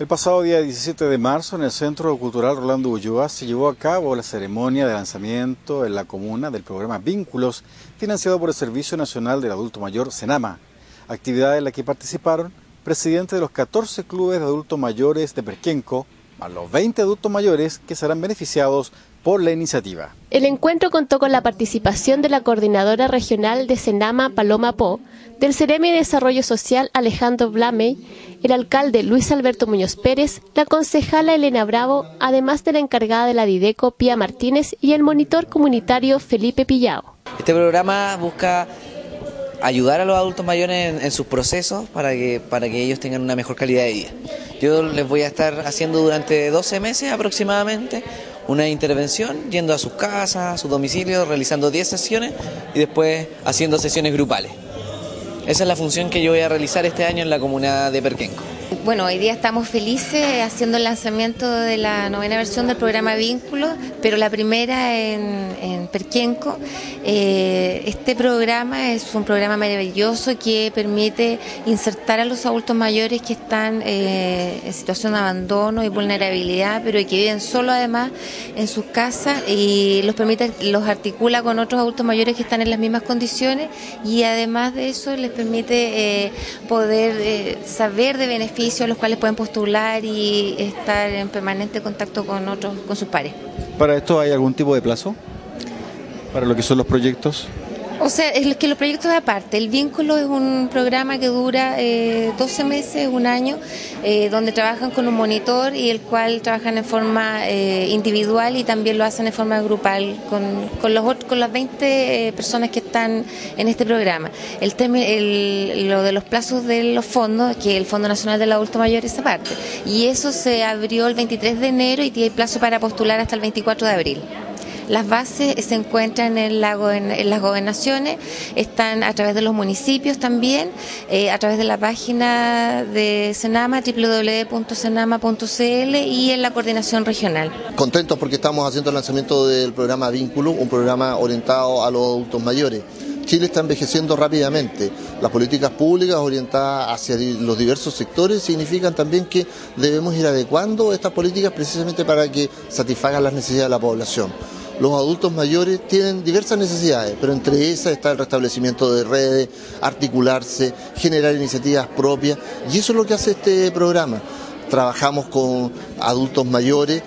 El pasado día 17 de marzo en el Centro Cultural Rolando Ulloa se llevó a cabo la ceremonia de lanzamiento en la comuna del programa Vínculos, financiado por el Servicio Nacional del Adulto Mayor, SENAMA, actividad en la que participaron presidentes de los 14 clubes de adultos mayores de Perquenco, a los 20 adultos mayores que serán beneficiados por la iniciativa. El encuentro contó con la participación de la coordinadora regional de Senama Paloma Po, del Ceremi de Desarrollo Social Alejandro Blamey, el alcalde Luis Alberto Muñoz Pérez, la concejala Elena Bravo, además de la encargada de la Dideco Pía Martínez y el monitor comunitario Felipe Pillao. Este programa busca ayudar a los adultos mayores en, sus procesos para que, para que ellos tengan una mejor calidad de vida. Yo les voy a estar haciendo durante 12 meses aproximadamente una intervención, yendo a sus casas, a sus domicilios, realizando 10 sesiones y después haciendo sesiones grupales. Esa es la función que yo voy a realizar este año en la comunidad de Perquenco. Bueno, hoy día estamos felices haciendo el lanzamiento de la novena versión del programa Vínculos, pero la primera en, Perquienco. Eh, este programa es un programa maravilloso que permite insertar a los adultos mayores que están eh, en situación de abandono y vulnerabilidad, pero que viven solo además en sus casas y los permite, los articula con otros adultos mayores que están en las mismas condiciones y además de eso les permite eh, poder saber de beneficios a los cuales pueden postular y estar en permanente contacto con otros, con sus pares. ¿Para esto hay algún tipo de plazo? ¿Para lo que son los proyectos? O sea, es que los proyectos aparte. El vínculo es un programa que dura eh, 12 meses, un año, eh, donde trabajan con un monitor y el cual trabajan en forma eh, individual y también lo hacen en forma grupal con, con, los, con las 20 eh, personas que están en este programa. El, el, lo de los plazos de los fondos, que el Fondo Nacional del Adulto Mayor es aparte. Y eso se abrió el 23 de enero y tiene plazo para postular hasta el 24 de abril. Las bases se encuentran en, la, en las gobernaciones, están a través de los municipios también, eh, a través de la página de Senama, www.senama.cl y en la coordinación regional. Contentos porque estamos haciendo el lanzamiento del programa Vínculo, un programa orientado a los adultos mayores. Chile está envejeciendo rápidamente. Las políticas públicas orientadas hacia los diversos sectores significan también que debemos ir adecuando estas políticas precisamente para que satisfagan las necesidades de la población los adultos mayores tienen diversas necesidades, pero entre esas está el restablecimiento de redes, articularse, generar iniciativas propias, y eso es lo que hace este programa. Trabajamos con adultos mayores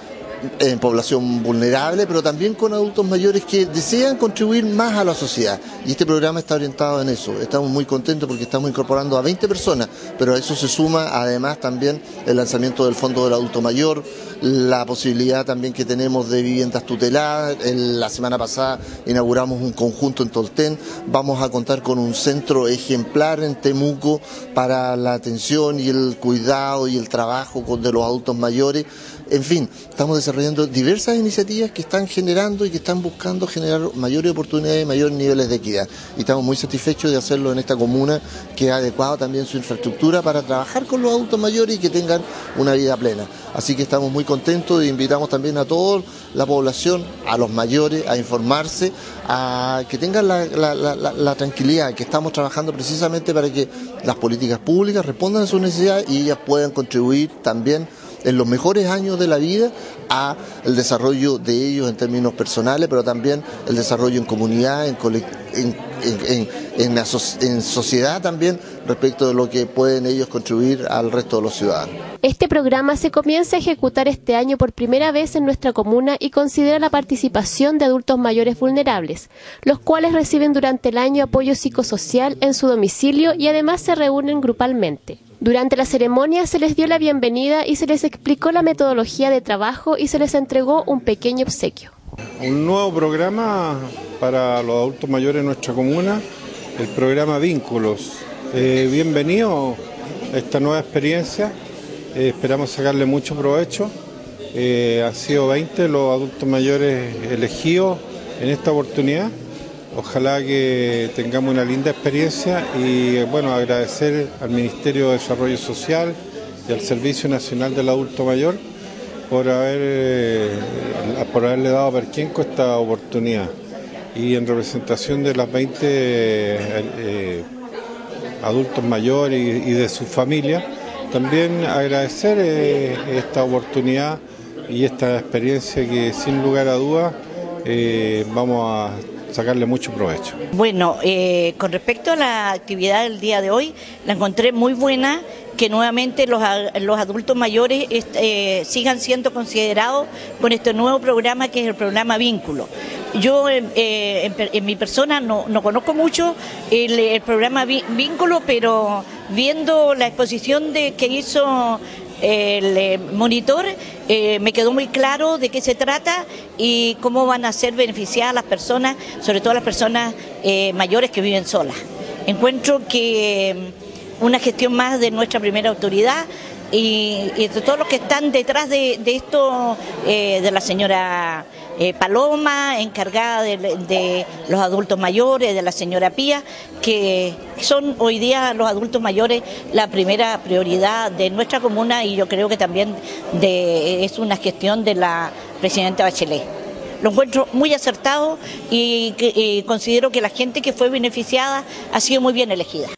en población vulnerable, pero también con adultos mayores que desean contribuir más a la sociedad. Y este programa está orientado en eso. Estamos muy contentos porque estamos incorporando a 20 personas, pero a eso se suma además también el lanzamiento del Fondo del Adulto Mayor, la posibilidad también que tenemos de viviendas tuteladas. la semana pasada inauguramos un conjunto en Tolten. Vamos a contar con un centro ejemplar en Temuco para la atención y el cuidado y el trabajo de los adultos mayores. En fin, estamos desarrollando diversas iniciativas que están generando y que están buscando generar mayores oportunidades y mayores niveles de equidad. Y estamos muy satisfechos de hacerlo en esta comuna que ha adecuado también su infraestructura para trabajar con los adultos mayores y que tengan una vida plena. Así que estamos muy contentos e invitamos también a toda la población, a los mayores, a informarse, a que tengan la, la tranquilidad, que estamos trabajando precisamente para que las políticas públicas respondan a sus necesidades y ellas puedan contribuir también en los mejores años de la vida a el desarrollo de ellos en términos personales, pero también el desarrollo en comunidad, en, en, en, sociedad también, respecto de lo que pueden ellos contribuir al resto de los ciudadanos. Este programa se comienza a ejecutar este año por primera vez en nuestra comuna y considera la participación de adultos mayores vulnerables, los cuales reciben durante el año apoyo psicosocial en su domicilio y además se reúnen grupalmente. Durante la ceremonia se les dio la bienvenida y se les explicó la metodología de trabajo y se les entregó un pequeño obsequio. Un nuevo programa para los adultos mayores en nuestra comuna, el programa Vínculos. Eh, bienvenido a esta nueva experiencia, eh, esperamos sacarle mucho provecho. Eh, han sido 20 los adultos mayores elegidos en esta oportunidad Ojalá que tengamos una linda experiencia y bueno, agradecer al Ministerio de Desarrollo Social y al Servicio Nacional del Adulto Mayor por, eh, haberle dado a Perquenco esta oportunidad. Y en representación de las 20 eh, adultos mayores y, de sus familias, también agradecer eh, esta oportunidad y esta experiencia que sin lugar a dudas eh, vamos a sacarle mucho provecho. Bueno, con respecto a la actividad del día de hoy, la encontré muy buena, que nuevamente los, los adultos mayores eh, sigan siendo considerados con este nuevo programa que es el programa Vínculo. Yo eh, en, mi persona no, conozco mucho el, programa Vínculo, pero viendo la exposición de, que hizo el eh, monitor, eh, me quedó muy claro de qué se trata y cómo van a ser beneficiadas las personas, sobre todo las personas eh, mayores que viven solas. Encuentro que una gestión más de nuestra primera autoridad y, de todos los que están detrás de, esto, de la señora eh, Paloma, encargada de, los adultos mayores, de la señora Pía, que son hoy día los adultos mayores la primera prioridad de nuestra comuna y yo creo que también es una gestión de la presidenta Bachelet. Lo encuentro muy acertado y considero que la gente que fue beneficiada ha sido muy bien elegida.